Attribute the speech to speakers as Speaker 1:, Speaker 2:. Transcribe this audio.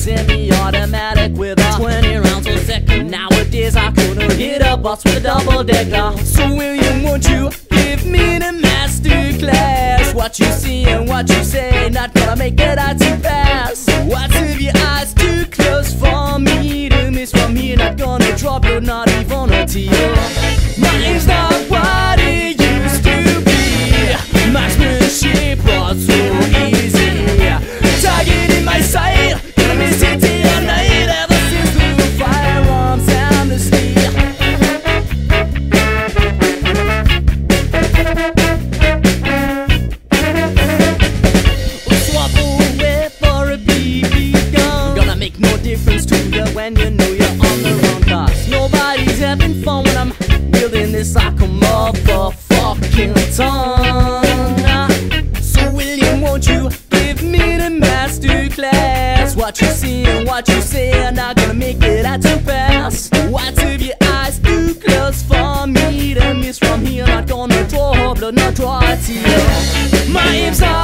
Speaker 1: semi-automatic with a 20 rounds a second. Nowadays I couldn't hit a bus with a double decker. So William, won't you give me a master class? What you see and what you say, not gonna make it out too fast. What's if your eyes too close for me to miss from here? Not gonna drop you, not even a tear. To you know you're on the wrong cause nobody's having fun when I'm building this like a motherfucking ton. So William, won't you give me the master class? What you see and what you say are not gonna make it out too fast. What's if your eyes too close for me to miss from here? Not gonna draw blood, not draw a tear. My hips are.